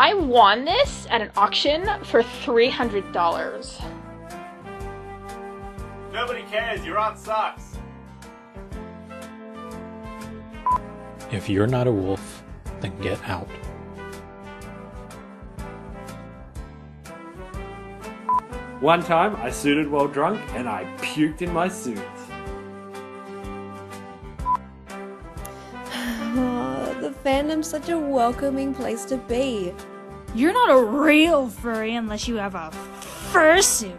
I won this at an auction for $300. Nobody cares, your aunt sucks. If you're not a wolf, then get out. One time, I suited while drunk and I puked in my suit. The fandom's such a welcoming place to be. You're not a real furry unless you have a fursuit.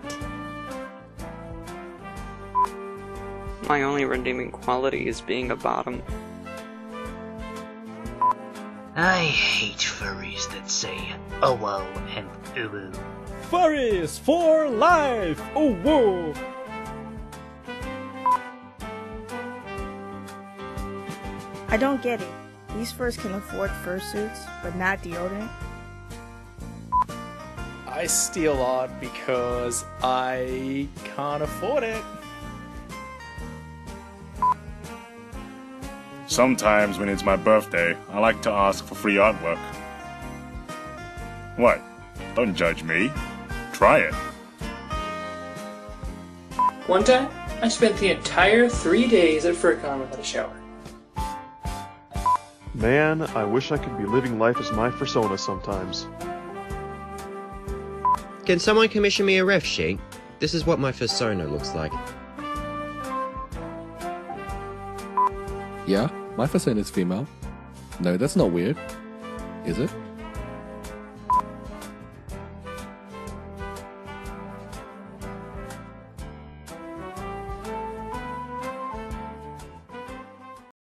My only redeeming quality is being a bottom. I hate furries that say oh whoa and ooh Furries for life! Oh whoa! I don't get it. These furs can afford fursuits, but not deodorant. I steal art because I can't afford it. Sometimes when it's my birthday, I like to ask for free artwork. What? Don't judge me. Try it. One time, I spent the entire three days at FurCon without a shower. Man, I wish I could be living life as my persona sometimes. Can someone commission me a ref sheet? This is what my persona looks like. Yeah, my persona is female. No, that's not weird. Is it?